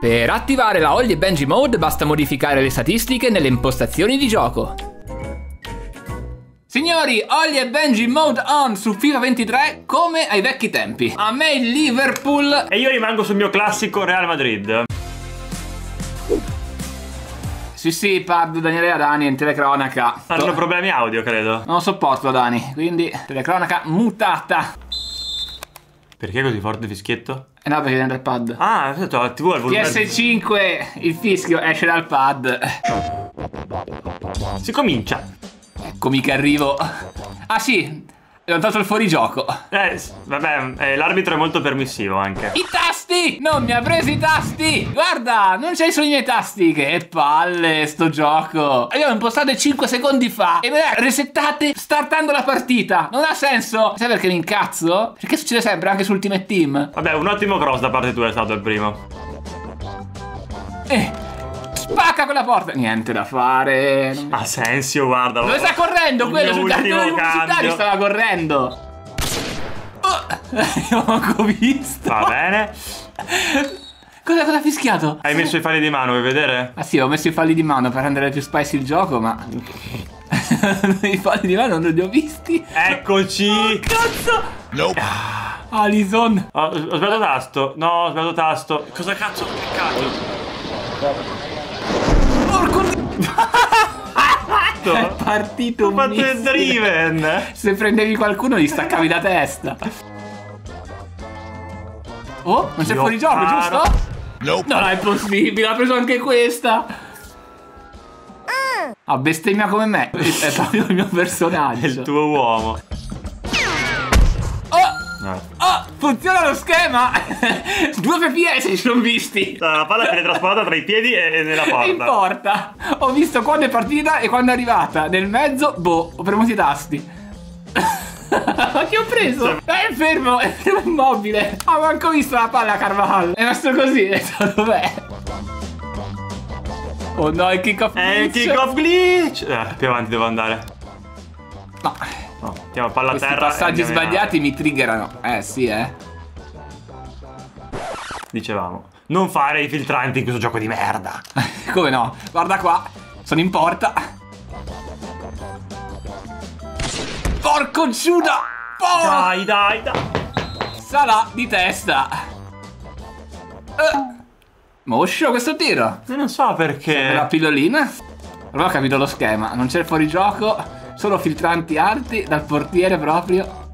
Per attivare la Holly e Benji Mode basta modificare le statistiche nelle impostazioni di gioco. Signori, Holly e Benji Mode on su FIFA 23 come ai vecchi tempi. A me il Liverpool... E io rimango sul mio classico Real Madrid. Sì sì, Pad, Daniele Adani in telecronaca. Hanno problemi audio, credo. Non sopporto Dani, quindi telecronaca mutata. Perché così forte fischietto? Eh no, perché viene dal pad. Ah, detto la TV al volume. PS5, il fischio esce dal pad. Si comincia. Eccomi che arrivo. Ah sì, ho tolto il fuorigioco. Eh, vabbè, eh, l'arbitro è molto permissivo anche. I tasti! Non mi ha preso i tasti! Guarda, non c'hai solo i miei tasti. Che palle sto gioco. Abbiamo impostate 5 secondi fa e me le ha resettate startando la partita. Non ha senso. Sai perché mi incazzo? Perché succede sempre anche su Ultimate Team. Vabbè, un ottimo cross da parte tua è stato il primo. Eh, spacca quella porta. Niente da fare. Non- Asensio, guarda. Dove sta correndo quello? Sul cartone pubblicitario stava correndo. Oh, io manco visto. Va bene. Cosa, cosa ha fischiato? Hai messo i falli di mano, vuoi vedere? Ah sì, ho messo i falli di mano per rendere più spicy il gioco, ma... I falli di mano non li ho visti. Eccoci. Cazzo! Alison. Ho, ho sbagliato tasto. No, ho sbagliato tasto. Cosa cazzo ho cliccato? È Ho partito un fatto il missile. driven. Se prendevi qualcuno gli staccavi la testa. Oh, non c'è fuori gioco, paro. giusto? No, non è possibile, ha preso anche questa. Ha bestemmia come me. È proprio il mio personaggio. È il tuo uomo. Oh! No. Oh, funziona lo schema! Due FPS ci sono visti! La palla è teletrasportata tra i piedi e, nella In porta. porta! Ho visto quando è partita e quando è arrivata. Nel mezzo, boh, ho premuto i tasti. Ma che ho preso? È fermo, è fermo immobile. Ho manco visto la palla a Carvajal. È rimasto così, e so dov'è. Oh no, il kick off È il glitch. kick off glitch. Eh, più avanti devo andare. No, mettiamo palla questi terra. e passaggi sbagliati mi triggerano. Eh sì, eh. Dicevamo. Non fare i filtranti in questo gioco di merda. Come no? Guarda qua, sono in porta. Porco Giuda! Porca Dai, dai, dai. Salà di testa. Eh. Moscio questo tiro. Io non so La perché. pillolina. Allora ho capito lo schema. Non c'è il fuorigioco. Solo filtranti alti dal portiere proprio.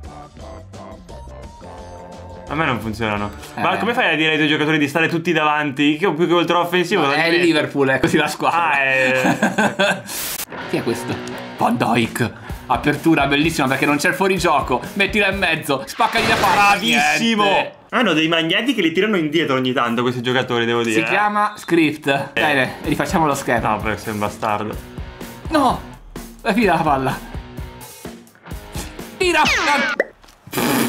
A me non funzionano. Ma Eh. come fai a dire ai tuoi giocatori di stare tutti davanti? Che più che oltre offensivo. È il Liverpool, è così la squadra. Ah, è- Chi è questo? Van Dijk. Apertura bellissima perché non c'è il fuorigioco. Mettila in mezzo, spaccagli la palla. Bravissimo! Niente. Hanno dei magneti che li tirano indietro ogni tanto questi giocatori, devo dire. Si chiama script. Dai, rifacciamo lo schema. No, perché sei un bastardo. No! Dai, Tira la palla. Tira!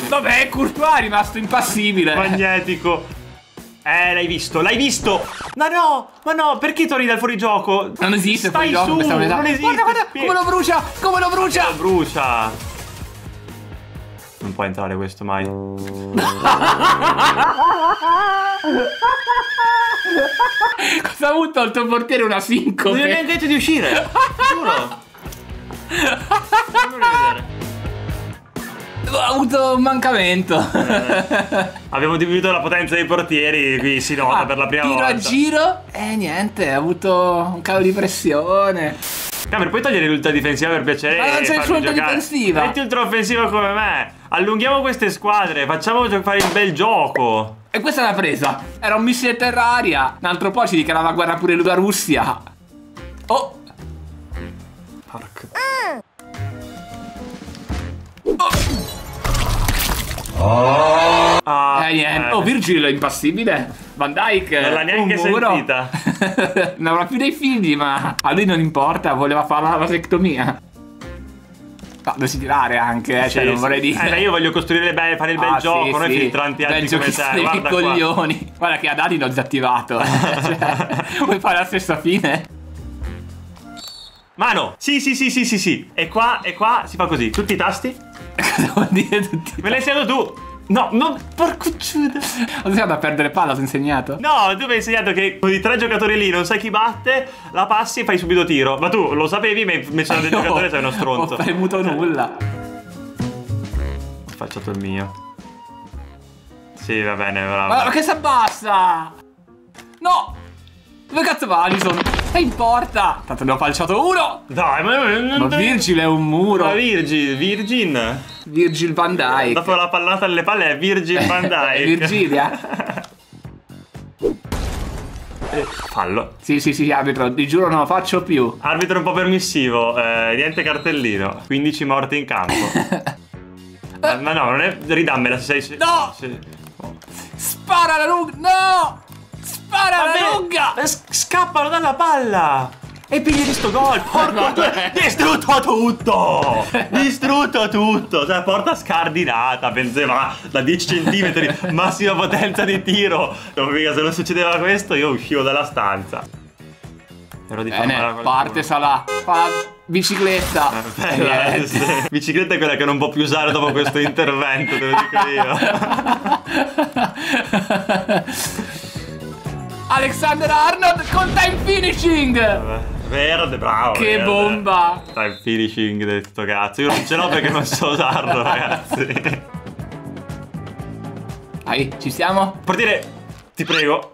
Vabbè, Courtois è rimasto impassibile. Magnetico. Eh, l'hai visto, l'hai visto! Ma no, ma no, perché torni dal fuorigioco? Non esiste Stai fuorigioco su, questa non esiste. Guarda, guarda, come lo brucia! Come lo brucia! brucia. Non può entrare questo mai. Cosa ha avuto il tuo portiere una Non gli ho sincope? neanche detto di uscire. Giuro. Ha avuto un mancamento. Abbiamo diminuito la potenza dei portieri, qui si nota Ah, per la prima tiro volta. a giro e niente, ha avuto un calo di pressione. Camer, puoi togliere l'ultra difensiva per piacere? Ma non c'è nessun ultra difensiva. Metti ultra offensiva come me. Allunghiamo queste squadre, facciamo fare il bel gioco. E questa l'ha presa. Era un missile terra-aria. Un altro po' ci dichiarava guerra pure la Russia. Oh, Porca. Ah, eh, niente. Oh, Virgil è impassibile. Van Dyke. Non l'ha neanche sentita. non avrà più dei figli, ma a lui non importa. Voleva fare la vasectomia. No, dovessi tirare anche, eh, cioè, Sì, non sì. vorrei dire. Eh, io voglio costruire bene, fare il bel Ah, gioco, sì, noi sì. filtranti Bel come te. Guarda qua. coglioni. Guarda che a Dadi l'ho disattivato. cioè, vuoi fare la stessa fine? Mano! Sì, sì, sì, sì, sì, sì. E qua, e qua si fa così. Tutti i tasti. Cosa vuol dire tutti? Me l'hai insegnato tu. No, non porcucciuda. Ho iniziato a perdere palla, ti ho insegnato. No, tu mi hai insegnato che con i tre giocatori lì non sai chi batte, la passi e fai subito tiro. Ma tu lo sapevi, mi hai messo del giocatore sei uno stronzo. Ho premuto nulla. Ho facciato il mio. Sì, va bene, bravo. Ma che si abbassa? No! Dove cazzo va Alison? È in porta! Tanto ne ho falciato uno! Dai, ma... Ma Virgil è un muro! Ma Virgil, Virgin. Virgil van Dyke! Dopo la pallata alle palle è Virgil Van Dyke. Virgilia? Fallo. Sì, sì, sì, arbitro, ti giuro non lo faccio più. Arbitro un po' permissivo, eh, niente cartellino. 15 morti in campo. ma, ma no, non è. Ridammela se sei. No! se- Spara la lunga! No! Spara la lunga! eh, scappano dalla palla! E pigli di sto gol! Porco due! Distrutto tutto! Distrutto tutto! Cioè, porta scardinata, Benzema da 10 cm, massima potenza di tiro! Dopo, mica, se non succedeva questo, io uscivo dalla stanza. Però di Bene, parte Salah. Fa bicicletta. Bella, Niente. sì. Bicicletta è quella che non può più usare dopo questo intervento, te lo dico io. Alexander Arnold con time finishing! Vabbè, Verde, bravo. Che verde. bomba! Dai, finishing di sto cazzo. Io non ce l'ho perché non so usarlo, ragazzi. Dai, ci siamo? Portiere, ti prego.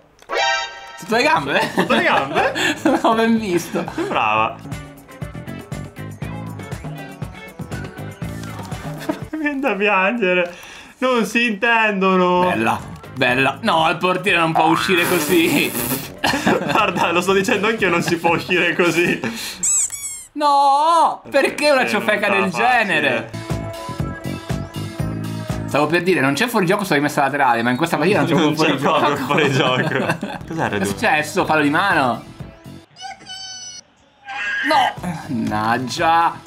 Sotto le gambe? Sotto le gambe? non ho ben visto. Brava. Mi viene da piangere. Non si intendono. Bella, bella. No, il portiere non può uscire così. Guarda, lo sto dicendo anch'io, non si può uscire così. No! Perché una ciofeca non del genere? Stavo per dire, non c'è fuorigioco sulla rimessa laterale, ma in questa partita non c'è Non proprio c'è proprio fuorigioco. fuorigioco. Cos'è è successo? Fallo di mano. No! Mannaggia!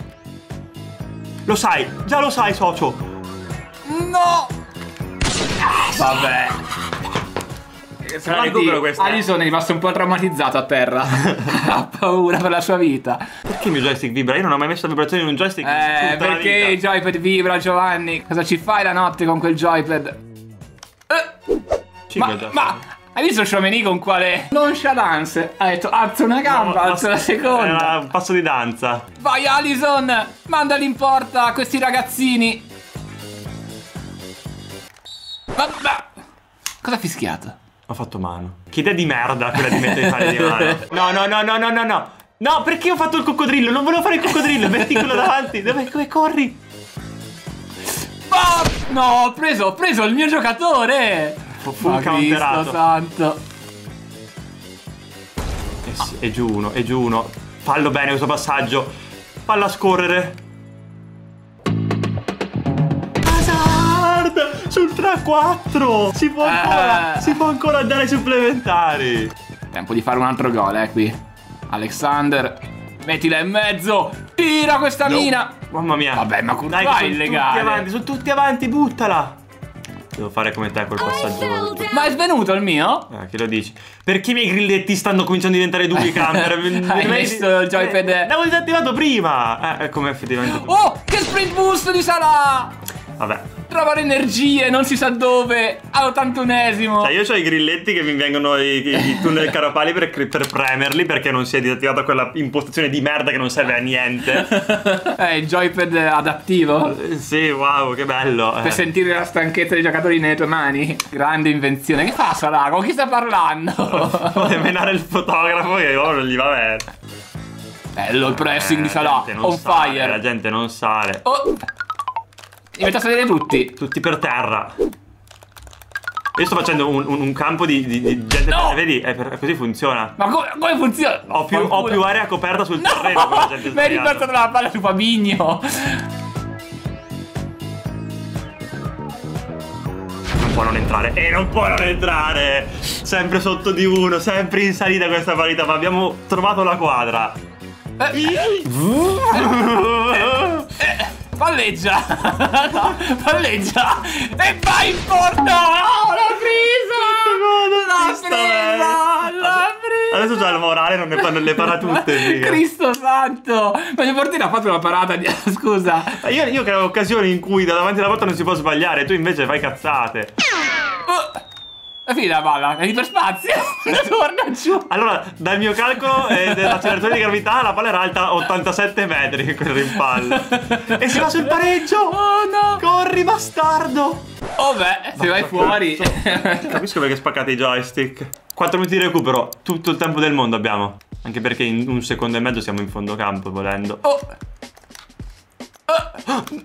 Lo sai, già lo sai, socio. No! Vabbè. la recupero questa. Alison è rimasto un po' traumatizzato a terra. ha paura per la sua vita. Perché il mio joystick vibra? Io non ho mai messo la vibrazione in un joystick. in Eh, perché il joypad vibra, Giovanni? Cosa ci fai la notte con quel joypad? Eh, ma, ma, hai visto Sciomeni con quale nonchalance? Ha detto alzo una gamba, No, alzo la seconda. Era un passo di danza. Vai Alison, mandali in porta a questi ragazzini. Ma, ma- cosa ha fischiato? Ho fatto mano. Che idea di merda quella di mettere i pali di mano. No, no, no, no, no, no, no. No, perché ho fatto il coccodrillo? Non volevo fare il coccodrillo. Metti quello davanti. Dove, come corri? Ma, no, ho preso, ho preso il mio giocatore. Fu, fu Ma counterato. Cristo santo. Eh sì, è giù uno, è giù uno. Fallo bene questo passaggio. Falla scorrere. Sul 3-4. Si può ancora, Eh. si può ancora andare ai supplementari. Tempo di fare un altro gol, eh, qui. Alexander, mettila in mezzo. Tira questa mina. Mamma mia. Vabbè, ma Dai, che è sono illegale. tutti avanti, sono tutti avanti, buttala. Devo fare come te quel passaggio. Ma è svenuto il mio? Eh, che lo dici? Perché i miei grilletti stanno cominciando a diventare due camere? Hai messo il joypad? L'avevo disattivato prima. Eh, come effettivamente. Oh, che sprint boost di Salah. Vabbè. Trovare energie, non si sa dove. All'81esimo. Cioè, io ho i grilletti che mi vengono i, i- i tunnel carapali per, per premerli perché non si è disattivata quella impostazione di merda che non serve a niente. Eh, il joypad adattivo. Eh, sì, wow, che bello. Per Eh. sentire la stanchezza dei giocatori nelle tue mani. Grande invenzione. Che fa Salah? Con chi sta parlando? Vuole menare il fotografo che oh, non gli va bene. Bello il pressing Eh, di la Salah. On sale, fire. La gente non sale. Oh. Li metto a sedere tutti. Tutti per terra. Io sto facendo un, un- un campo di, di- di gente. No! Vedi? È per- così funziona. Ma come, come funziona? Ho più, ho più area coperta sul terreno la gente Mi hai riportato la palla su Fabigno. Non può non entrare. E non può non entrare. Sempre sotto di uno, sempre in salita questa partita. Ma abbiamo trovato la quadra. Eh, palleggia. No, palleggia. E vai in porta. Oh, l'ha presa. Sta presa. Adesso c'ha il morale, non ne fa, non le para tutte. figa. Cristo santo! Ma mio portiere ha fatto una parata di... Scusa. Io, io creo occasioni in cui da davanti alla porta non si può sbagliare, tu invece fai cazzate. Oh, la fine la palla, è iperspazio. Torna giù. Allora, dal mio calcolo eh, dell'acceleratore di gravità, la palla era alta 87 metri quel rimpallo. e si va sul pareggio! Oh no! Corri, bastardo! Oh beh, se vai fuori. Capisco perché spaccate i joystick. 4 minuti di recupero, tutto il tempo del mondo abbiamo. Anche perché in un secondo e mezzo siamo in fondo campo, volendo. Oh,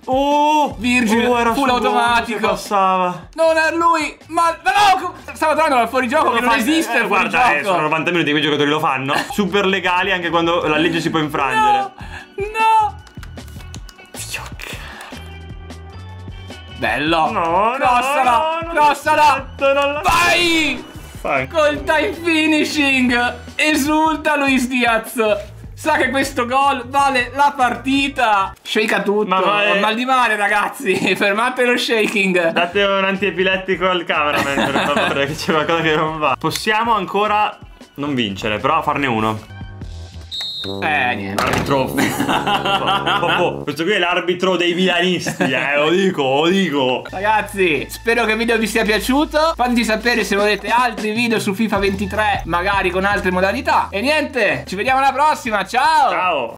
Oh! Virgil, era full automatico. passava. non è lui, ma, ma no! Stavo trovando dal fuorigioco che non esiste eh, guarda, eh, sono 90 minuti che i giocatori lo fanno. Super legali anche quando la legge si può infrangere. No! No! Bello! No, crossala! no, no, crossala! la- Vai! Col time finishing! Esulta Luis Diaz! Sa che questo gol vale la partita! Shake tutto! Ma vai- Ho mal di male, ragazzi! Fermate lo shaking! Date un antiepilettico al cameraman per favore, che c'è qualcosa che non va. Possiamo ancora non vincere, però farne uno. Eh, niente. Arbitro. Proprio, questo qui è l'arbitro dei milanisti, eh, lo dico, lo dico. Ragazzi, spero che il video vi sia piaciuto. Fateci sapere se volete altri video su FIFA 23, magari con altre modalità. E niente, ci vediamo alla prossima. Ciao! Ciao.